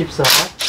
çift sağlam.